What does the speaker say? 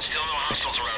Still no hostiles around.